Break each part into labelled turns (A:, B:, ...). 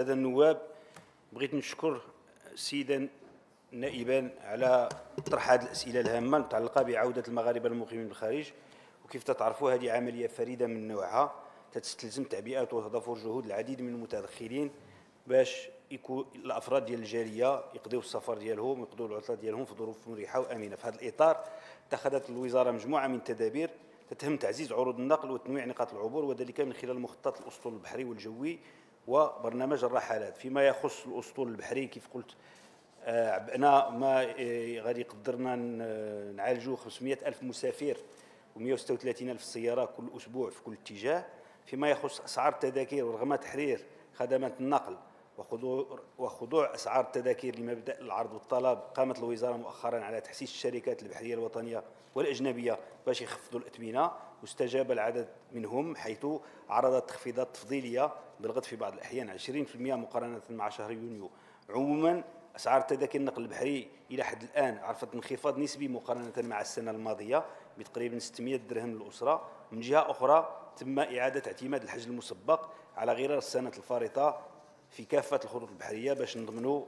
A: هذا النواب بغيت نشكر السيدا النائبان على طرح هذه الأسئلة الهامة المتعلقة بعودة المغاربة المقيمين بالخارج. وكيف تتعرفوا هذه عملية فريدة من نوعها. تستلزم تعبئه وتضافر جهود العديد من المتدخلين باش يكون الأفراد ديال الجالية يقضيو السفر ديالهم ويقضيو العطلة ديالهم في ظروف مريحة وآمنة. في هذا الإطار اتخذت الوزارة مجموعة من التدابير تتهم تعزيز عروض النقل وتنويع نقاط العبور وذلك من خلال مخطط الأسطول البحري والجوي وبرنامج الرحلات فيما يخص الأسطول البحري كيف قلت آه، عبئنا ما آه، غادي يقدرنا نعالجوا 500 ألف مسافر و136 ألف سيارة كل أسبوع في كل اتجاه. فيما يخص أسعار التذاكر ورغم تحرير خدمات النقل وخضوع, وخضوع أسعار التذاكر لمبدأ العرض والطلب. قامت الوزارة مؤخرا على تحسيس الشركات البحرية الوطنية والأجنبية باش يخفضوا الأثمنة واستجاب العدد منهم حيث عرضت تخفيضات تفضيلية بلغت في بعض الأحيان 20% مقارنة مع شهر يونيو. عموما أسعار التذاكر النقل البحري إلى حد الآن عرفت انخفاض نسبي مقارنة مع السنة الماضية بتقريبا 600 درهم للأسرة. من جهة أخرى تم إعادة اعتماد الحجز المسبق على غرار السنة الفارطة في كافة الخطوط البحرية باش نضمنوا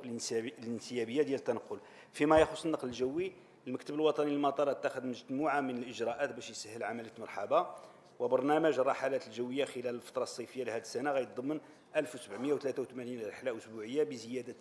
A: الانسيابية ديال التنقل فيما يخص النقل الجوي المكتب الوطني للمطار اتخذ مجموعة من الإجراءات باش يسهل عملية مرحبا وبرنامج الرحلات الجوية خلال الفترة الصيفية لهذه السنة غيتضمن 1783 رحلة أسبوعية بزيادة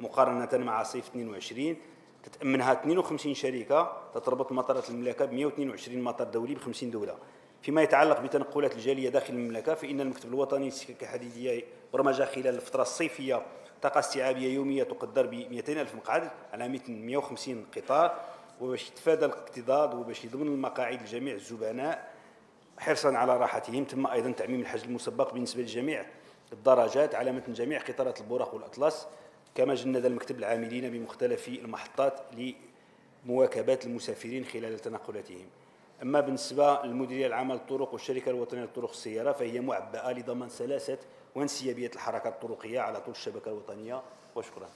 A: 9% مقارنة مع صيف 22 تتامنها 52 شركة تتربط مطارات المملكة ب 122 مطار دولي ب 50 دولة. فيما يتعلق بتنقلات الجالية داخل المملكة فإن المكتب الوطني للسكك الحديديه برمج خلال الفترة الصيفية طاقه استيعابية يومية تقدر ب 200 ألف مقعد على 150 قطار وباش يتفادى الاكتظاظ وباش يضمن المقاعد لجميع الزبناء حرصا على راحتهم. تم أيضا تعميم الحجز المسبق بالنسبة لجميع الدرجات على متن جميع قطارات البراق والأطلس كما جند المكتب العاملين بمختلف المحطات لمواكبة المسافرين خلال تنقلاتهم. أما بالنسبة للمديرية العامة للطرق والشركة الوطنية للطرق السيارة فهي معبأة لضمان سلاسه وانسيابية الحركات الطرقية على طول الشبكة الوطنية. وشكرا.